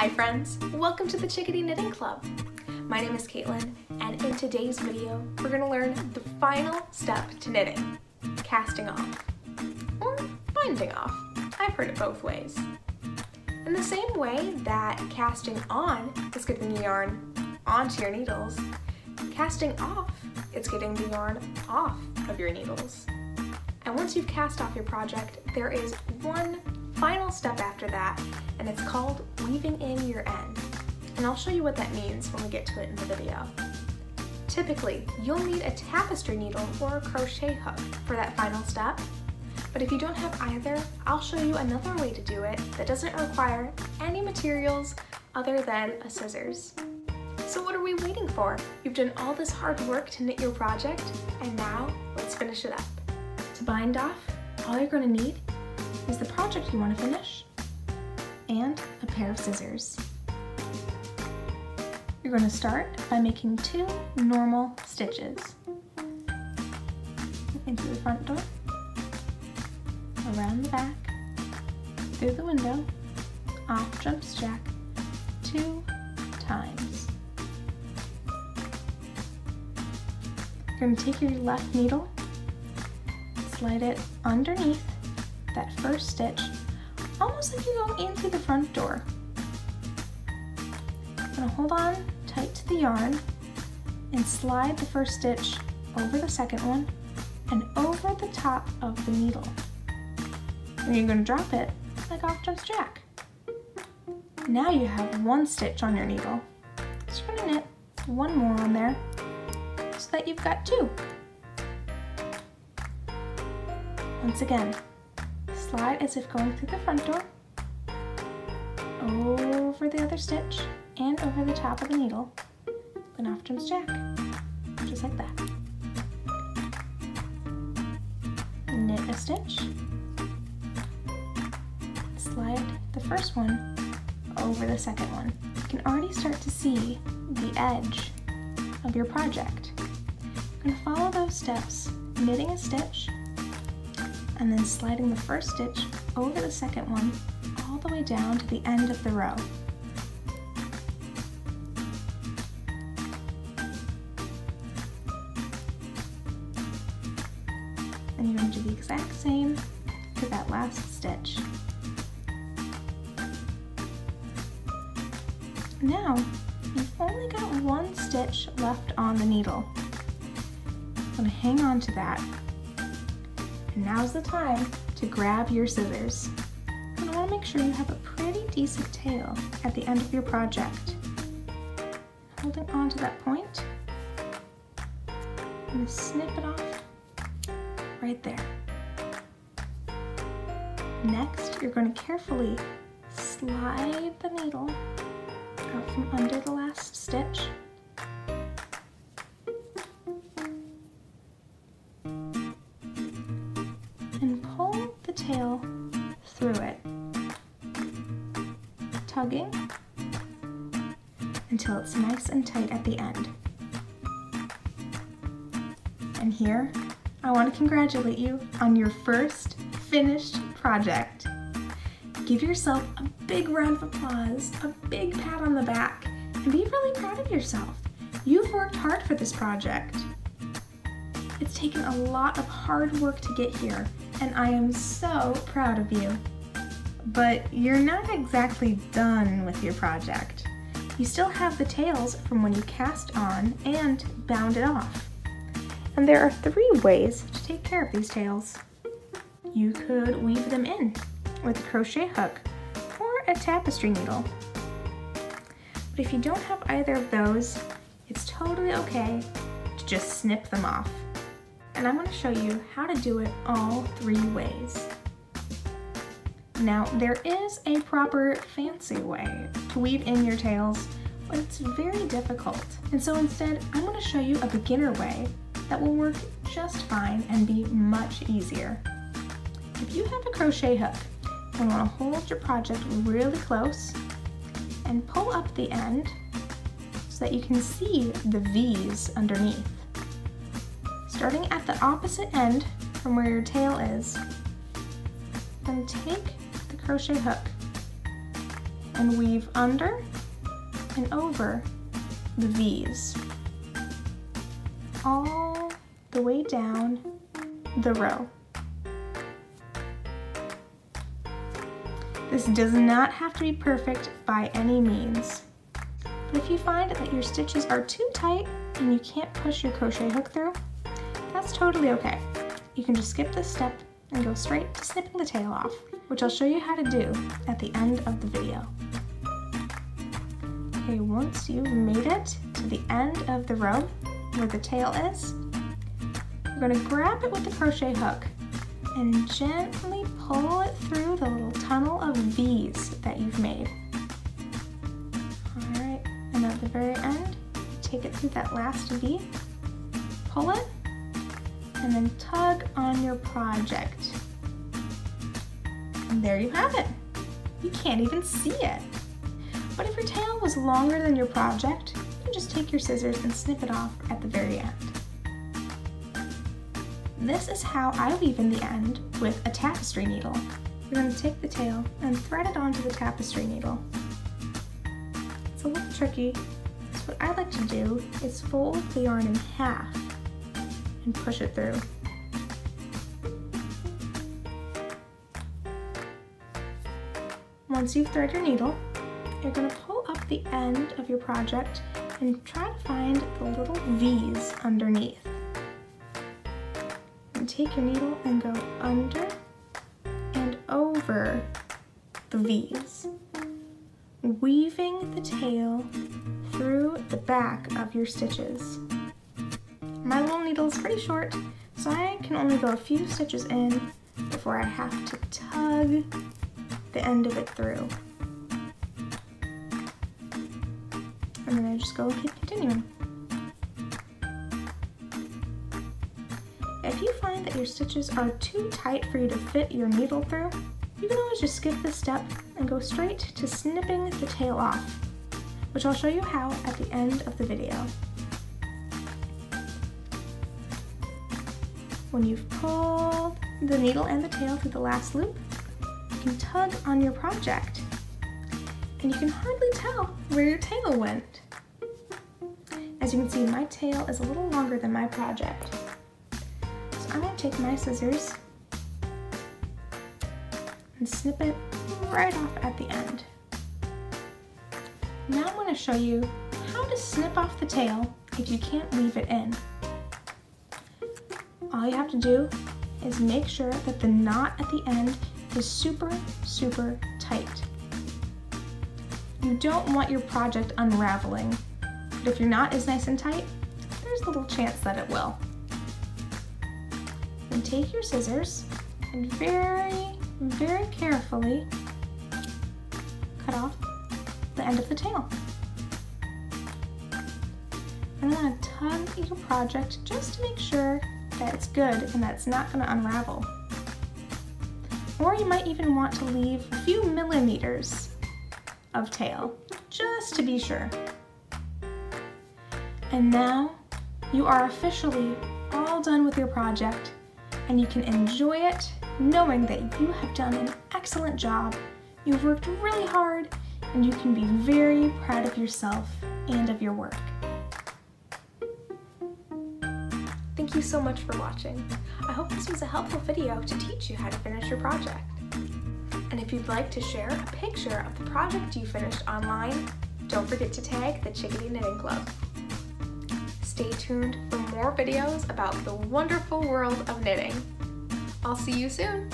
Hi friends, welcome to the Chickadee Knitting Club. My name is Caitlin and in today's video we're going to learn the final step to knitting, casting off, or binding off. I've heard it both ways. In the same way that casting on is getting the yarn onto your needles, casting off is getting the yarn off of your needles. And once you've cast off your project, there is one final step after that, and it's called weaving in your end. And I'll show you what that means when we get to it in the video. Typically, you'll need a tapestry needle or a crochet hook for that final step. But if you don't have either, I'll show you another way to do it that doesn't require any materials other than a scissors. So what are we waiting for? You've done all this hard work to knit your project, and now let's finish it up. To bind off, all you're going to need is the project you want to finish and a pair of scissors. You're going to start by making two normal stitches into the front door, around the back, through the window, off jumps Jack two times. You're going to take your left needle, slide it underneath that first stitch, almost like you're going in through the front door. I'm gonna hold on tight to the yarn and slide the first stitch over the second one and over the top of the needle. And you're gonna drop it like off jumps Jack. Now you have one stitch on your needle. Just gonna knit one more on there so that you've got two. Once again, slide as if going through the front door, over the other stitch, and over the top of the needle, then off jumps Jack, just like that. Knit a stitch, slide the first one over the second one. You can already start to see the edge of your project. You're going to follow those steps, knitting a stitch, and then sliding the first stitch over the second one all the way down to the end of the row. And you're going to do the exact same to that last stitch. Now, you've only got one stitch left on the needle. I'm going to hang on to that now's the time to grab your scissors. And I want to make sure you have a pretty decent tail at the end of your project. Holding on to that point, and snip it off right there. Next, you're going to carefully slide the needle out from under the until it's nice and tight at the end. And here, I want to congratulate you on your first finished project. Give yourself a big round of applause, a big pat on the back, and be really proud of yourself. You've worked hard for this project. It's taken a lot of hard work to get here, and I am so proud of you. But you're not exactly done with your project. You still have the tails from when you cast on and bound it off. And there are three ways to take care of these tails. You could weave them in with a crochet hook or a tapestry needle. But if you don't have either of those, it's totally okay to just snip them off and I'm going to show you how to do it all three ways. Now, there is a proper fancy way to weave in your tails, but it's very difficult. And so instead, I'm going to show you a beginner way that will work just fine and be much easier. If you have a crochet hook, you want to hold your project really close and pull up the end so that you can see the V's underneath. Starting at the opposite end from where your tail is, then take crochet hook and weave under and over the V's. All the way down the row. This does not have to be perfect by any means. But if you find that your stitches are too tight and you can't push your crochet hook through, that's totally okay. You can just skip this step and go straight to snipping the tail off, which I'll show you how to do at the end of the video. Okay, once you've made it to the end of the row where the tail is, you're gonna grab it with the crochet hook and gently pull it through the little tunnel of V's that you've made. All right, and at the very end, take it through that last V, pull it, and then tug on your project. And there you have it. You can't even see it. But if your tail was longer than your project, you can just take your scissors and snip it off at the very end. This is how I weave in the end with a tapestry needle. You're going to take the tail and thread it onto the tapestry needle. It's a little tricky, so what I like to do is fold the yarn in half and push it through. Once you've threaded your needle, you're going to pull up the end of your project and try to find the little V's underneath and take your needle and go under and over the V's, weaving the tail through the back of your stitches. My little needle is pretty short, so I can only go a few stitches in before I have to tug the end of it through. And then I just go keep continuing. If you find that your stitches are too tight for you to fit your needle through, you can always just skip this step and go straight to snipping the tail off, which I'll show you how at the end of the video. When you've pulled the needle and the tail through the last loop, can tug on your project and you can hardly tell where your tail went. As you can see, my tail is a little longer than my project. So I'm going to take my scissors and snip it right off at the end. Now I'm to show you how to snip off the tail if you can't leave it in. All you have to do is make sure that the knot at the end is super, super tight. You don't want your project unraveling, but if your knot is nice and tight, there's a little chance that it will and take your scissors and very, very carefully cut off the end of the tail. I'm gonna tug your project just to make sure that it's good and that it's not gonna unravel. Or you might even want to leave a few millimeters of tail, just to be sure. And now you are officially all done with your project and you can enjoy it knowing that you have done an excellent job. You've worked really hard and you can be very proud of yourself and of your work. Thank you so much for watching. I hope this was a helpful video to teach you how to finish your project. And if you'd like to share a picture of the project you finished online, don't forget to tag the Chickadee Knitting Club. Stay tuned for more videos about the wonderful world of knitting. I'll see you soon!